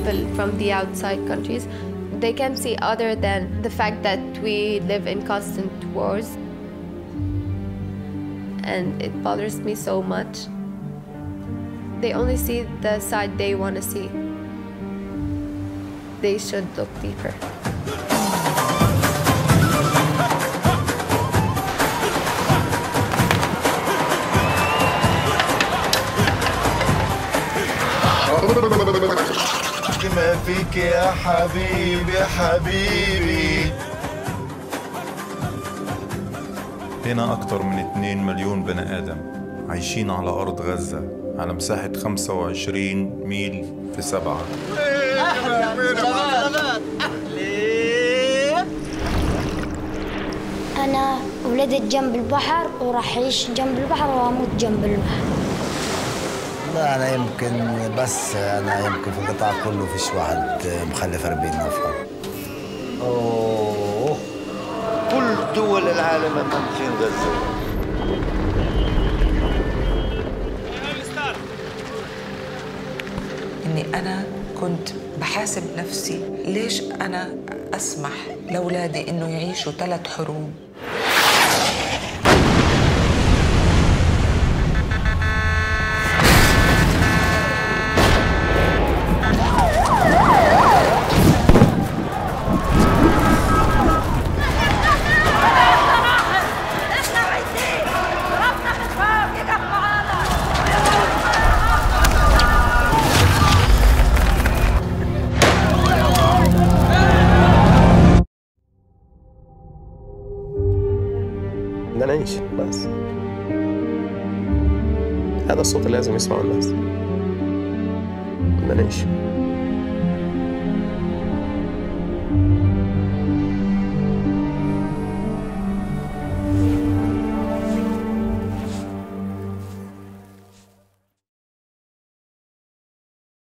people from the outside countries. They can see other than the fact that we live in constant wars. And it bothers me so much. They only see the side they want to see. They should look deeper. ما فيك يا حبيبي حبيبي. هنا أكثر من 2 مليون بني آدم عايشين على أرض غزة على مساحة 25 ميل في سبعة. أنا ولدت جنب البحر وراح أعيش جنب البحر وأموت جنب البحر. لا أنا يمكن بس أنا يمكن في القطاع كله فيش واحد مخلف 40 نفر. أوه. كل دول العالم ممكن غزة؟ إني أنا كنت بحاسب نفسي ليش أنا أسمح لأولادي إنه يعيشوا ثلاث حروب؟ بدنا نعيش بس. هذا الصوت اللي لازم يسمعه الناس. بدنا نعيش